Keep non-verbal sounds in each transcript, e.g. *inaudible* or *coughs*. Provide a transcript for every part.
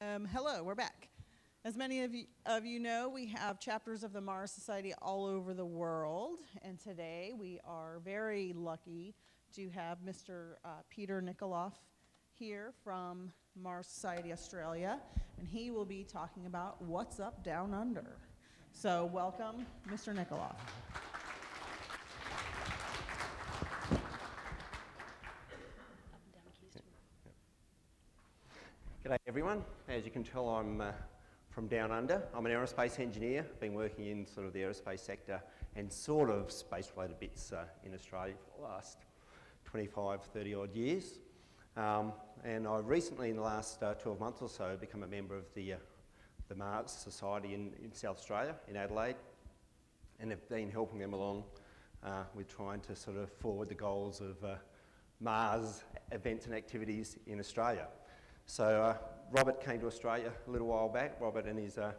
Um, hello, we're back. As many of you, of you know, we have chapters of the Mars Society all over the world, and today we are very lucky to have Mr. Uh, Peter Nikoloff here from Mars Society Australia, and he will be talking about what's up down under. So, welcome, Mr. Nikoloff. G'day everyone. As you can tell, I'm uh, from down under. I'm an aerospace engineer, I've been working in sort of the aerospace sector and sort of space-related bits uh, in Australia for the last 25, 30 odd years. Um, and I've recently, in the last uh, 12 months or so, become a member of the, uh, the Mars Society in, in South Australia, in Adelaide, and have been helping them along uh, with trying to sort of forward the goals of uh, Mars events and activities in Australia. So uh, Robert came to Australia a little while back, Robert and his uh,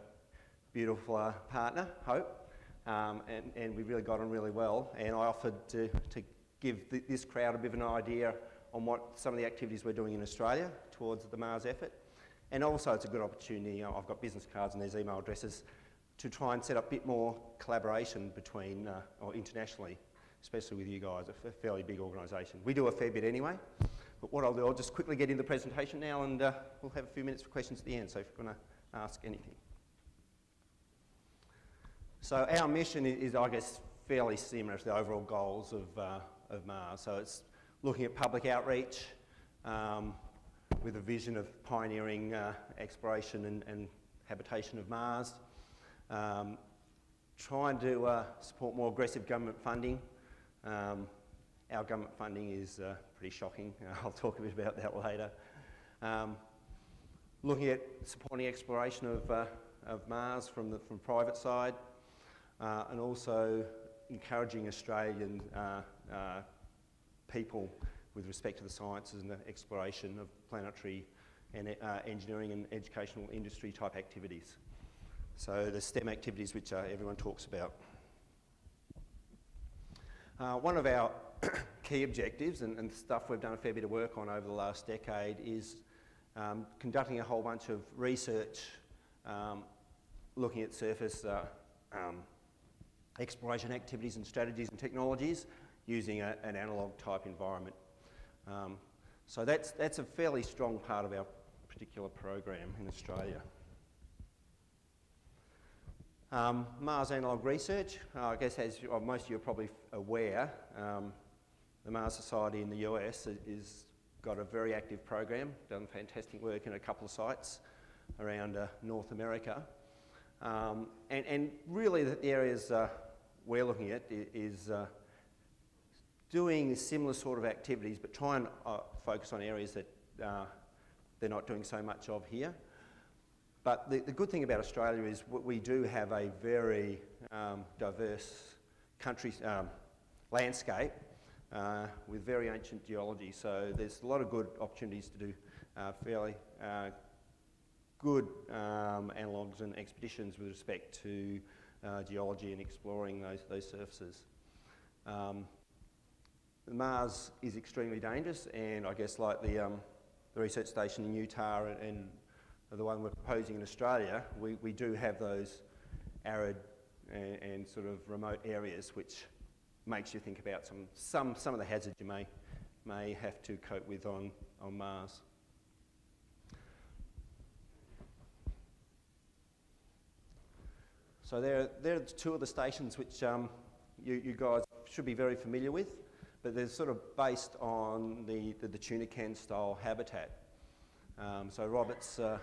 beautiful uh, partner, Hope, um, and, and, we really got on really well. And I offered to, to give th this crowd a bit of an idea on what some of the activities we're doing in Australia towards the Mars effort. And also it's a good opportunity, you know, I've got business cards and these email addresses, to try and set up a bit more collaboration between, uh, or internationally, especially with you guys, a fairly big organisation. We do a fair bit anyway. But what I'll do, I'll just quickly get into the presentation now and uh, we'll have a few minutes for questions at the end, so if you're going to ask anything. So our mission is, I guess, fairly similar to the overall goals of, uh, of Mars. So it's looking at public outreach um, with a vision of pioneering uh, exploration and, and, habitation of Mars, um, trying to uh, support more aggressive government funding, um, our government funding is uh, pretty shocking. *laughs* I'll talk a bit about that later. Um, looking at supporting exploration of, uh, of Mars from the from private side, uh, and also encouraging Australian uh, uh, people with respect to the sciences and the exploration of planetary and uh, engineering and educational industry type activities. So the STEM activities which everyone talks about. one of our key objectives and, and, stuff we've done a fair bit of work on over the last decade is um, conducting a whole bunch of research um, looking at surface uh, um, exploration activities and strategies and technologies using a, an analogue type environment. Um, so that's, that's a fairly strong part of our particular program in Australia. Um, Mars Analog Research, uh, I guess as most of you are probably aware, um, the Mars Society in the US has got a very active program, done fantastic work in a couple of sites around uh, North America. Um, and, and, really the areas uh, we're looking at is uh, doing similar sort of activities, but try and uh, focus on areas that uh, they're not doing so much of here. But the, the, good thing about Australia is we do have a very um, diverse country um, landscape uh, with very ancient geology. So there's a lot of good opportunities to do uh, fairly uh, good um, analogues and expeditions with respect to uh, geology and exploring those, those surfaces. Um, Mars is extremely dangerous and I guess like the, um, the research station in Utah and, and, the one we're proposing in Australia, we, we do have those arid and, and sort of remote areas which makes you think about some, some, some of the hazards you may, may have to cope with on, on Mars. So there, there are two of the stations which um, you, you, guys should be very familiar with, but they're sort of based on the, the, the tuna can style habitat. Um, so Robert's uh,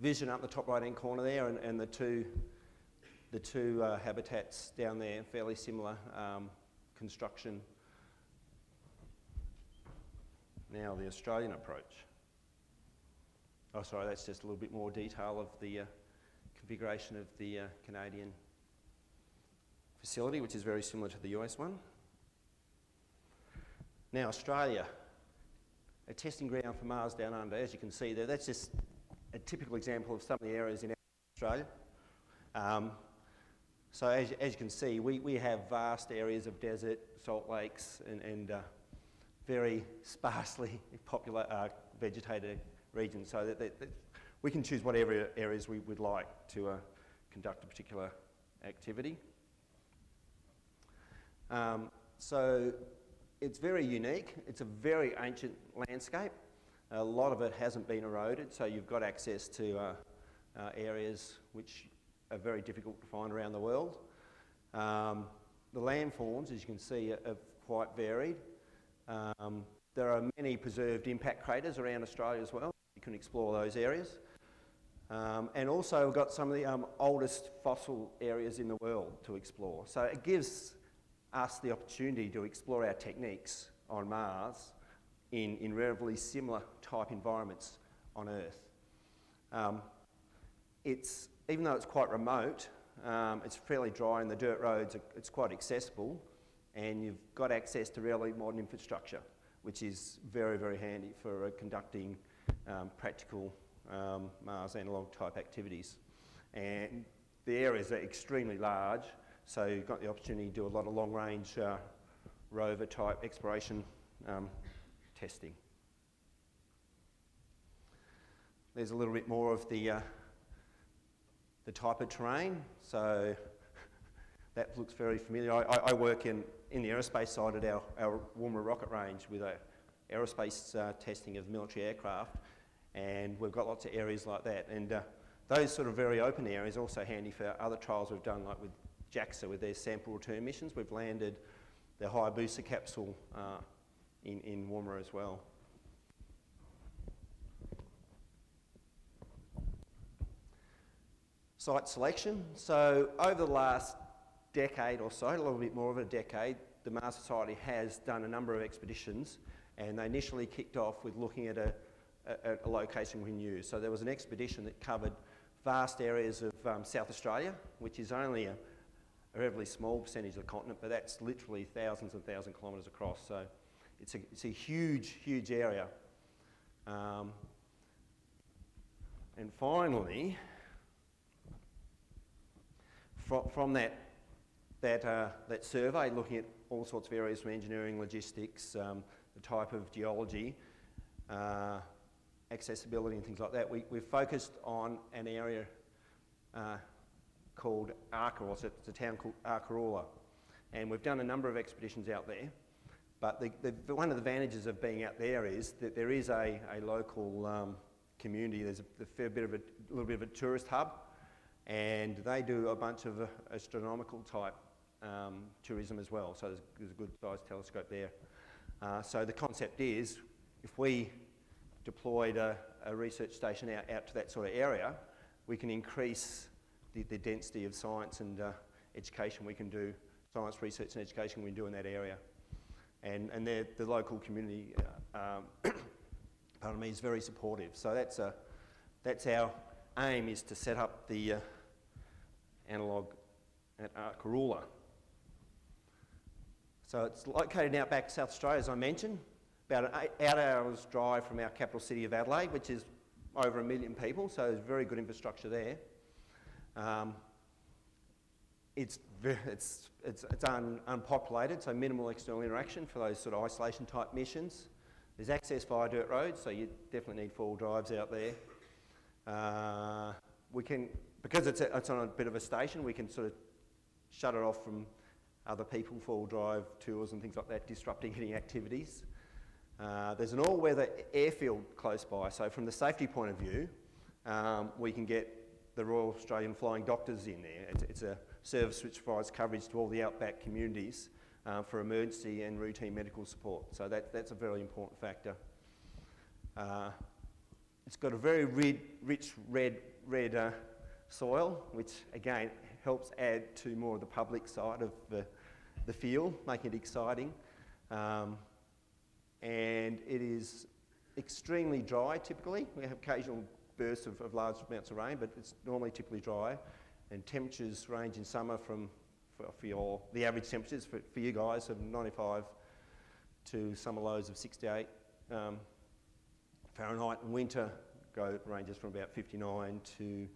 vision up the top right hand corner there and, and the two, the two uh, habitats down there fairly similar um, construction. Now the Australian approach. Oh, sorry, that's just a little bit more detail of the uh, configuration of the uh, Canadian facility, which is very similar to the US one. Now, Australia, a testing ground for Mars Down Under, as you can see there, that's just a typical example of some of the areas in Australia. Um, so as, as you can see, we, we have vast areas of desert, salt lakes, and, and uh, very sparsely *laughs* popular, uh, vegetated regions. So that, that, that we can choose whatever areas we would like to uh, conduct a particular activity. Um, so it's very unique. It's a very ancient landscape. A lot of it hasn't been eroded, so you've got access to uh, uh, areas which are very difficult to find around the world. Um, the landforms, as you can see, are, are quite varied. Um, there are many preserved impact craters around Australia as well. You can explore those areas. Um, and also we've got some of the um, oldest fossil areas in the world to explore. So it gives us the opportunity to explore our techniques on Mars in, in relatively similar type environments on Earth. Um, it's, even though it's quite remote, um, it's fairly dry and the dirt roads, are, it's quite accessible and you've got access to really modern infrastructure, which is very, very handy for uh, conducting um, practical um, Mars analog type activities. And the areas are extremely large, so you've got the opportunity to do a lot of long range uh, rover type exploration um, testing. There's a little bit more of the, uh, the type of terrain. So *laughs* that looks very familiar. I, I, work in, in the aerospace side at our, our Woomera rocket range with a aerospace uh, testing of military aircraft and we've got lots of areas like that. And uh, those sort of very open areas are also handy for other trials we've done, like with JAXA with their sample return missions. We've landed the Hayabusa capsule uh, in, in Woomera as well. Site selection. So over the last decade or so, a little bit more of a decade, the Mars Society has done a number of expeditions and they initially kicked off with looking at a, a, a location we knew. So there was an expedition that covered vast areas of um, South Australia, which is only a, a relatively small percentage of the continent, but that's literally thousands and thousands of kilometres across. So it's a, it's a huge, huge area. Um, and finally, from, from that, that, uh, that survey, looking at all sorts of areas from engineering, logistics, um, the type of geology, uh, accessibility and things like that, we, we've focused on an area uh, called Arkaroola, so it's a town called Arkaroola. And we've done a number of expeditions out there. But the, the, one of the advantages of being out there is that there is a, a local um, community. There's a, a, fair bit of a, little bit of a tourist hub, and they do a bunch of astronomical type um, tourism as well. So there's, there's a good sized telescope there. Uh, so the concept is, if we deployed a, a, research station out, out to that sort of area, we can increase the, the density of science and uh, education we can do, science research and education we can do in that area. And, and the local community, uh, um, *coughs* pardon me, is very supportive. So that's, a, that's our aim is to set up the uh, analogue at Arkaroola. So it's located out back South Australia, as I mentioned about an eight, eight hours drive from our capital city of Adelaide, which is over a million people, so there's very good infrastructure there. Um, it's, it's, it's, it's un, unpopulated, so minimal external interaction for those sort of isolation type missions. There's access via dirt roads, so you definitely need four wheel drives out there. Uh, we can, because it's, a, it's on a bit of a station, we can sort of shut it off from other people, four drive tours and things like that, disrupting any activities. Uh, there's an all-weather airfield close by, so from the safety point of view, um, we can get the Royal Australian Flying Doctors in there. It's, it's a service which provides coverage to all the outback communities uh, for emergency and routine medical support. So that, that's a very important factor. Uh, it's got a very red, rich red, red uh, soil, which again helps add to more of the public side of the, the field, making it exciting. Um, and it is extremely dry typically. We have occasional bursts of, of, large amounts of rain, but it's normally typically dry. And temperatures range in summer from, for, for your, the average temperatures for, for you guys of 95 to summer lows of 68 um, Fahrenheit. Winter go, ranges from about 59 to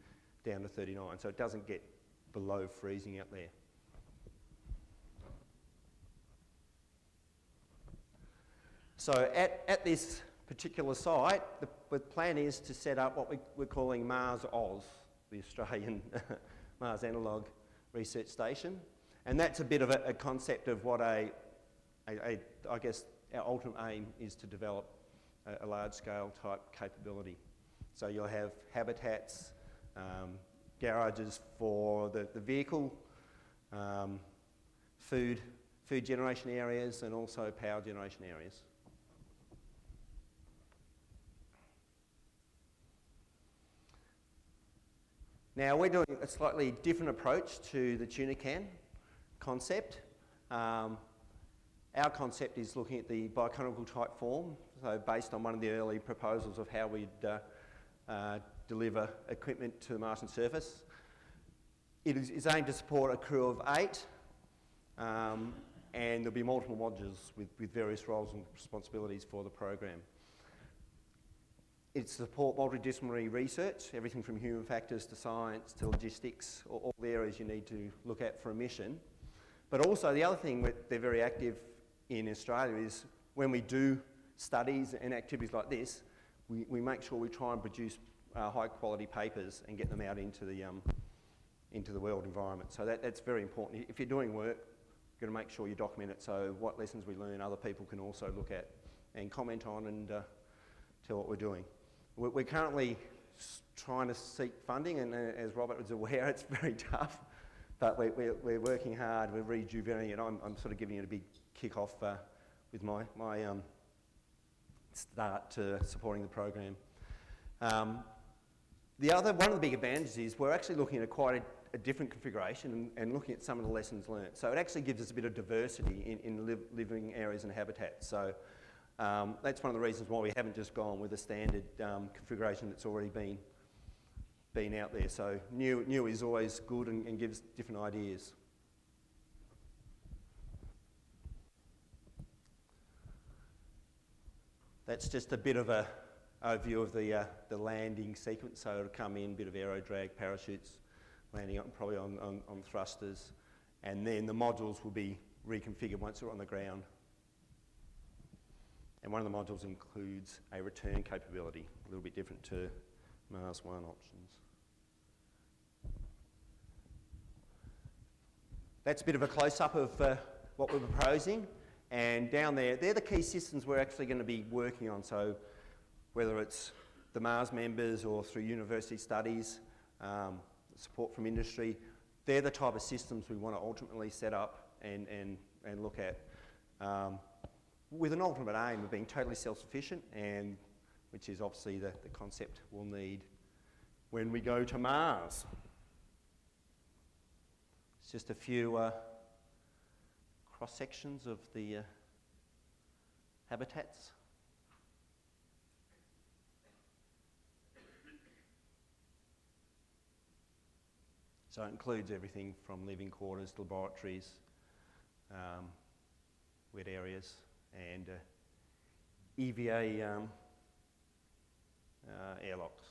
down to 39. So it doesn't get below freezing out there. So at, at this particular site, the the plan is to set up what we, we're calling Mars Oz, the Australian *laughs* Mars Analogue Research Station. And that's a bit of a, a concept of what a, a, a, I guess, our ultimate aim is to develop a, a large scale type capability. So you'll have habitats, um, garages for the, the vehicle, um, food, food generation areas, and also power generation areas. Now we're doing a slightly different approach to the tuna can concept. Um, our concept is looking at the biconical type form, so based on one of the early proposals of how we'd uh, uh, deliver equipment to the Martian surface. It is, aimed to support a crew of eight, um, and there'll be multiple modules with, with various roles and responsibilities for the program. It support multidisciplinary research, everything from human factors to science to logistics, all the areas you need to look at for a mission. But also the other thing that they're very active in Australia is when we do studies and activities like this, we, we make sure we try and produce uh, high quality papers and get them out into the, um, into the world environment. So that, that's very important. If you're doing work, you've got to make sure you document it so what lessons we learn other people can also look at and comment on and uh, tell what we're doing. We're currently trying to seek funding, and uh, as Robert was aware, *laughs* it's very tough. But we're, we're, we're working hard, we're rejuvenating it. I'm, I'm, sort of giving it a big kick off uh, with my, my um, start to supporting the program. Um, the other, one of the big advantages is we're actually looking at quite a, a different configuration and, and, looking at some of the lessons learned. So it actually gives us a bit of diversity in, in living areas and habitats. So um, that's one of the reasons why we haven't just gone with a standard um, configuration that's already been, been out there. So new, new is always good and, and gives different ideas. That's just a bit of a overview of the, uh, the landing sequence. So it'll come in, bit of aero drag, parachutes, landing on, probably on, on, on thrusters, and then the modules will be reconfigured once they're on the ground. And one of the modules includes a return capability, a little bit different to Mars 1 options. That's a bit of a close-up of uh, what we're proposing. And down there, they're the key systems we're actually going to be working on. So whether it's the Mars members or through university studies, um, support from industry, they're the type of systems we want to ultimately set up and, and, and look at. Um, with an ultimate aim of being totally self-sufficient and which is obviously the, the concept we'll need when we go to Mars. It's just a few uh, cross-sections of the uh, habitats. So it includes everything from living quarters, laboratories, um, wet areas, and uh, EVA um, uh, airlocks.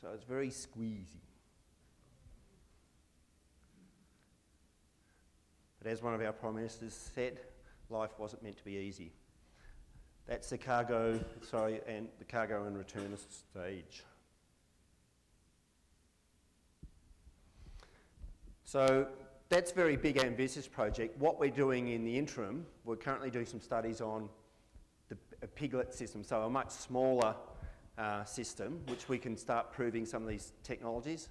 So it's very squeezy. As one of our Prime Ministers said, life wasn't meant to be easy. That's the cargo, sorry, and the cargo and return stage. So that's a very big ambitious project. What we're doing in the interim, we're currently doing some studies on the piglet system, so a much smaller uh, system, which we can start proving some of these technologies.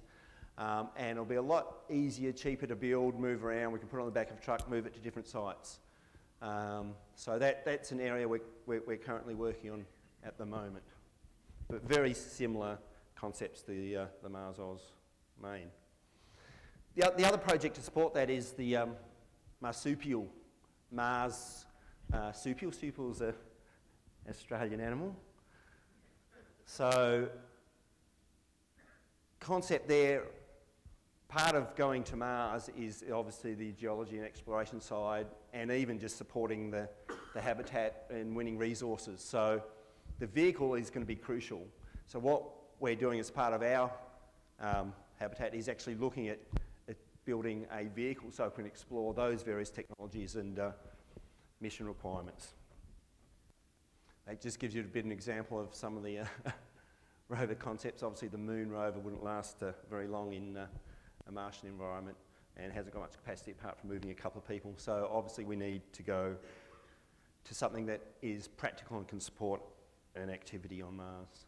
Um, and it'll be a lot easier, cheaper to build, move around. We can put it on the back of a truck, move it to different sites. Um, so that, that's an area we're, we're, we're, currently working on at the moment. But very similar concepts to the, uh, the Mars Oz main. The, the other project to support that is the um, marsupial, Mars uh, supial. Supial is an Australian animal. So, concept there, part of going to Mars is obviously the geology and exploration side, and even just supporting the, the habitat and winning resources. So, the vehicle is going to be crucial. So, what we're doing as part of our um, habitat is actually looking at building a vehicle so we can explore those various technologies and uh, mission requirements. That just gives you a bit of an example of some of the uh, *laughs* rover concepts. Obviously, the moon rover wouldn't last uh, very long in uh, a Martian environment and hasn't got much capacity apart from moving a couple of people. So obviously, we need to go to something that is practical and can support an activity on Mars.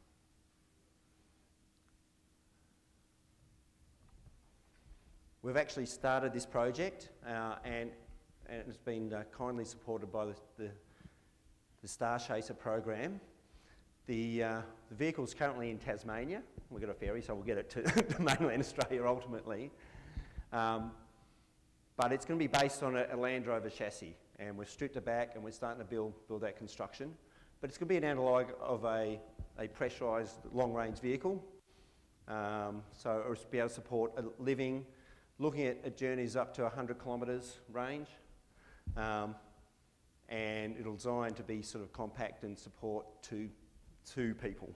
We've actually started this project uh, and, and, it's been uh, kindly supported by the, the, the Starchaser program. The, uh, the vehicle is currently in Tasmania. We've got a ferry, so we'll get it to, *laughs* to mainland Australia ultimately. Um, but it's going to be based on a, a, Land Rover chassis, and we've stripped it back and we're starting to build, build that construction. But it's going to be an analogue of a, a pressurised long-range vehicle. Um, so it'll be able to support a living, looking at, at journeys up to 100 kilometres range. Um, and it'll design to be sort of compact and support two, two people.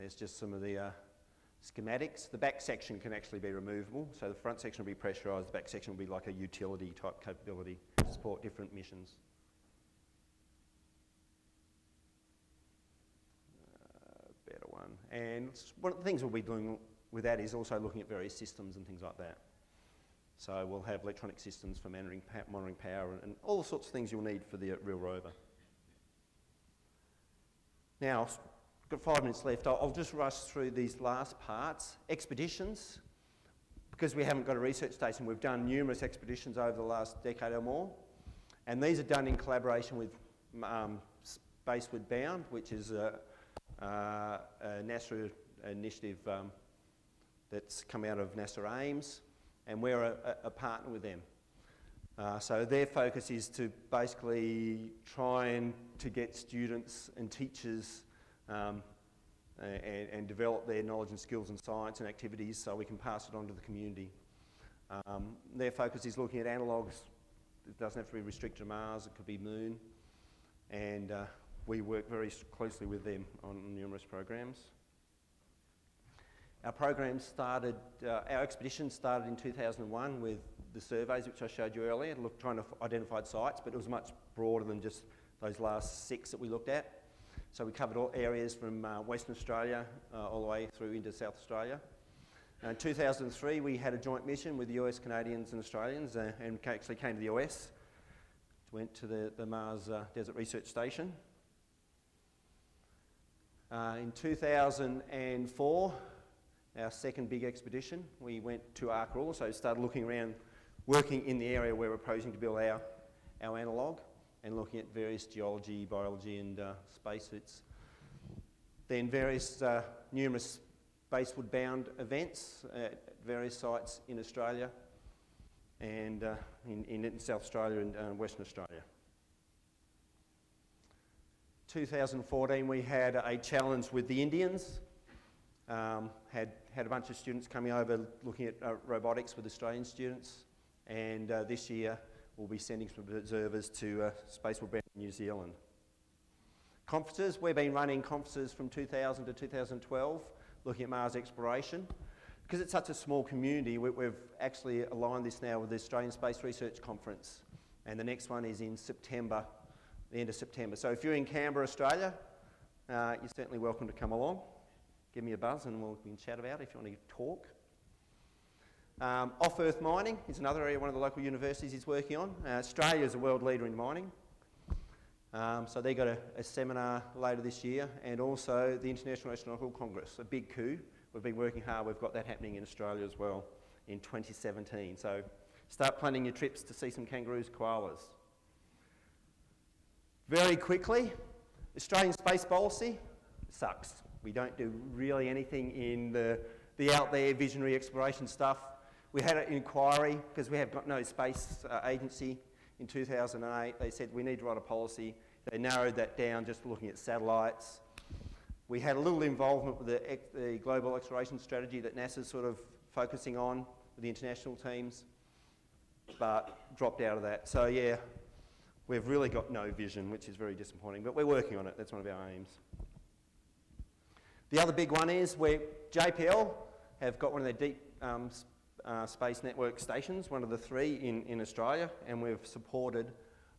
There's just some of the uh, schematics. The back section can actually be removable, so the front section will be pressurised, the back section will be like a utility type capability to support different missions. Uh, better one. And one of the things we'll be doing with that is also looking at various systems and things like that. So we'll have electronic systems for monitoring, monitoring power and, and all the sorts of things you'll need for the real rover. Now, got five minutes left. I'll, just rush through these last parts. Expeditions, because we haven't got a research station, we've done numerous expeditions over the last decade or more. And these are done in collaboration with um, Spaceward Bound, which is a, uh, a NASA initiative um, that's come out of NASA Ames, and we're a, a partner with them. Uh, so their focus is to basically try and to get students and teachers um, and, and, develop their knowledge and skills in science and activities so we can pass it on to the community. Um, their focus is looking at analogues. It doesn't have to be restricted to Mars, it could be Moon. And uh, we work very closely with them on numerous programs. Our program started, uh, our expedition started in 2001 with the surveys which I showed you earlier, look, trying to identify sites, but it was much broader than just those last six that we looked at. So we covered all areas from uh, Western Australia uh, all the way through into South Australia. in 2003, we had a joint mission with the US, Canadians, and Australians, uh, and actually came to the US. Went to the, the Mars uh, Desert Research Station, in 2004, our second big expedition, we went to Arkaroola, so started looking around, working in the area where we're proposing to build our, our analogue and looking at various geology, biology and uh, spacesuits. Then various, uh, numerous Spaceward bound events at various sites in Australia and uh, in, in, South Australia and uh, Western Australia. 2014, we had a challenge with the Indians. Um, had, had a bunch of students coming over looking at uh, robotics with Australian students. And uh, this year, we'll be sending some observers to uh, Spaceward Bound New Zealand. Conferences, we've been running conferences from 2000 to 2012, looking at Mars exploration. Because it's such a small community, we, we've actually aligned this now with the Australian Space Research Conference. And the next one is in September the end of September. So if you're in Canberra, Australia, uh, you're certainly welcome to come along. Give me a buzz and we'll, we can chat about it if you want to talk. Um, off-earth mining is another area one of the local universities is working on. Uh, Australia is a world leader in mining. Um, so they've got a, a, seminar later this year and also the International Astronautical Congress, a big coup. We've been working hard. We've got that happening in Australia as well in 2017. So start planning your trips to see some kangaroos, koalas. Very quickly, Australian space policy sucks. We don't do really anything in the, the out there visionary exploration stuff. We had an inquiry because we have got no space uh, agency in 2008. They said we need to write a policy. They narrowed that down just looking at satellites. We had a little involvement with the, the global exploration strategy that NASA's sort of focusing on with the international teams, but dropped out of that. So yeah, We've really got no vision, which is very disappointing, but we're working on it. That's one of our aims. The other big one is where JPL have got one of their deep um, uh, space network stations, one of the three in, in Australia, and we've supported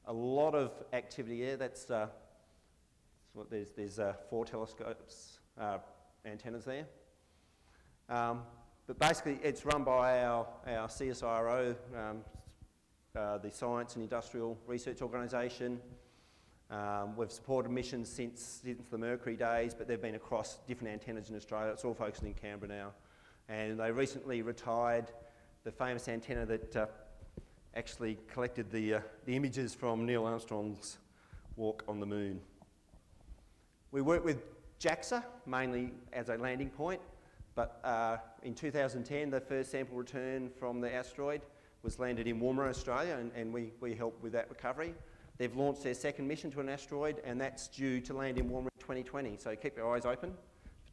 a lot of activity there. That's uh, there's, there's uh, four telescopes, uh, antennas there. Um, but basically, it's run by our, our CSIRO, um, uh, the Science and Industrial Research Organisation. Um, we've supported missions since, since the Mercury days, but they've been across different antennas in Australia. It's all focused in Canberra now. And they recently retired the famous antenna that uh, actually collected the, uh, the images from Neil Armstrong's walk on the moon. We work with JAXA mainly as a landing point, but uh, in 2010 the first sample return from the asteroid was landed in Woomera, Australia, and, and we, we helped with that recovery. They've launched their second mission to an asteroid, and that's due to land in Woomera in 2020. So keep your eyes open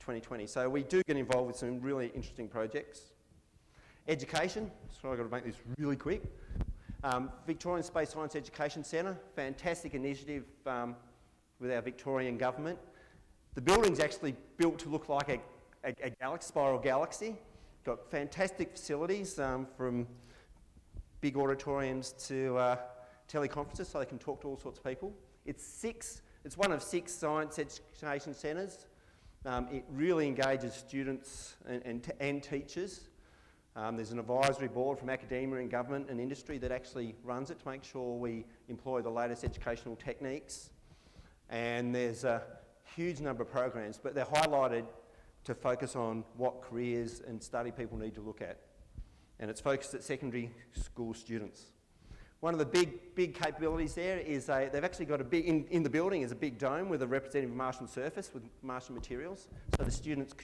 2020. So we do get involved with some really interesting projects. Education, so I've got to make this really quick. Um, Victorian Space Science Education Centre, fantastic initiative um, with our Victorian government. The building's actually built to look like a, a, a galaxy, spiral galaxy. Got fantastic facilities um, from big auditoriums to uh, teleconferences so they can talk to all sorts of people. It's six, it's one of six science education centres. Um, it really engages students and, and, and teachers. Um, there's an advisory board from academia and government and industry that actually runs it to make sure we employ the latest educational techniques. And there's a huge number of programs, but they're highlighted to focus on what careers and study people need to look at. And it's focused at secondary school students. One of the big, big capabilities there is a, they've actually got a big, in, in the building is a big dome with a representative Martian surface with Martian materials. So the students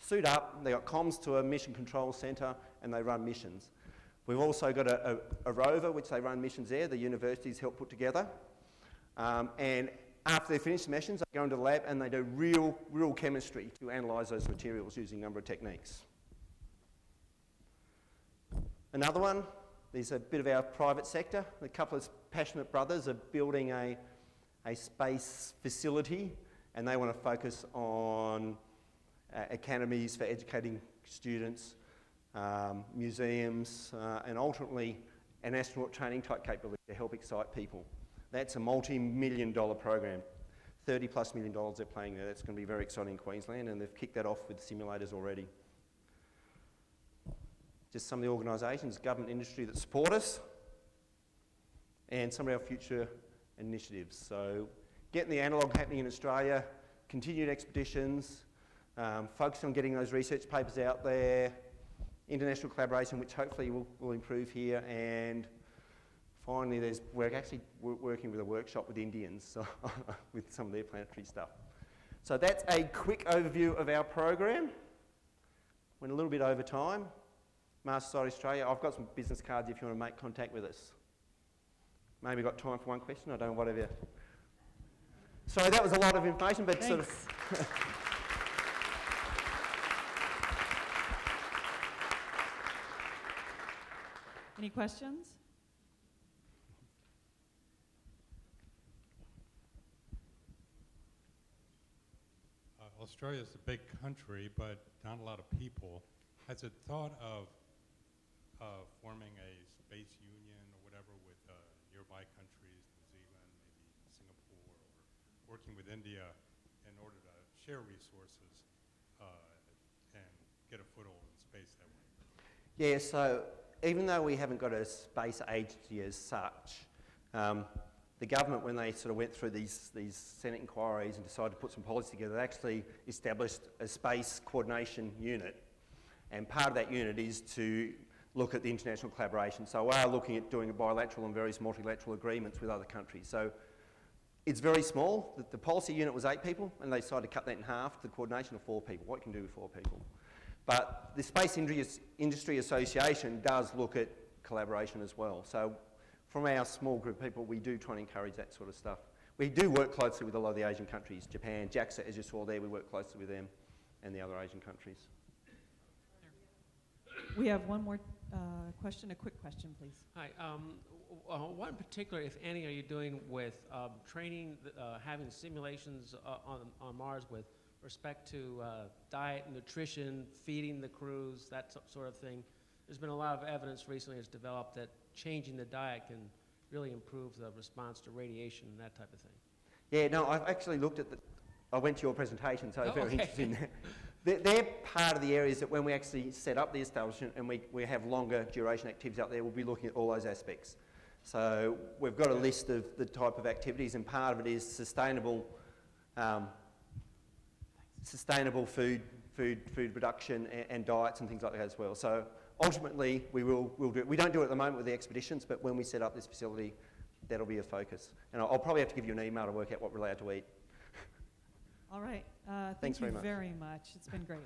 suit up, they've got comms to a mission control centre and they run missions. We've also got a, a, a, rover which they run missions there, the universities help put together. Um, and after they finish the missions, they go into the lab and they do real, real chemistry to analyse those materials using a number of techniques. Another one, there's a bit of our private sector. A couple of passionate brothers are building a, a space facility and they want to focus on uh, academies for educating students, um, museums, uh, and ultimately an astronaut training type capability to help excite people. That's a multi-million dollar program. 30 plus million dollars they're playing there. That's going to be very exciting in Queensland and they've kicked that off with simulators already just some of the organisations, government industry that support us, and some of our future initiatives. So getting the analogue happening in Australia, continued expeditions, um, focusing on getting those research papers out there, international collaboration, which hopefully will, will improve here, and finally there's, we're actually working with a workshop with Indians *laughs* with some of their planetary stuff. So that's a quick overview of our program. Went a little bit over time. Mars Society Australia, I've got some business cards if you want to make contact with us. Maybe we've got time for one question, I don't know, whatever. Sorry, that was a lot of information, but Thanks. sort of. *laughs* Any questions? Uh, Australia is a big country, but not a lot of people. Has it thought of uh, forming a space union or whatever with uh, nearby countries, New Zealand, maybe Singapore, or working with India in order to share resources uh, and get a foothold in space that way? Yeah, so even though we haven't got a space agency as such, um, the government, when they sort of went through these, these Senate inquiries and decided to put some policy together, they actually established a space coordination unit. And part of that unit is to look at the international collaboration. So we are looking at doing a bilateral and various multilateral agreements with other countries. So it's very small. The, the, policy unit was eight people, and they decided to cut that in half to the coordination of four people. What can do with four people? But the Space Industry Association does look at collaboration as well. So from our small group of people, we do try and encourage that sort of stuff. We do work closely with a lot of the Asian countries. Japan, JAXA, as you saw there, we work closely with them and the other Asian countries. We have one more uh, question, a quick question, please. Hi. Um, uh, what in particular, if any, are you doing with um, training, uh, having simulations uh, on, on Mars with respect to uh, diet, nutrition, feeding the crews, that sort of thing? there's been a lot of evidence recently has developed that changing the diet can really improve the response to radiation and that type of thing. Yeah, no, I've actually looked at the, I went to your presentation, so Oh, very okay. interesting. They're, *laughs* they're part of the areas that when we actually set up the establishment and we, we have longer duration activities out there, we'll be looking at all those aspects. So we've got a list of the type of activities and part of it is sustainable, um, sustainable food, food, food production and, and diets and things like that as well. So ultimately, we will we'll do it. We don't do it at the moment with the expeditions, but when we set up this facility, that'll be a focus. And I'll, I'll probably have to give you an email to work out what we're allowed to eat. All right. Uh, Thanks thank very you much. very much. It's been great.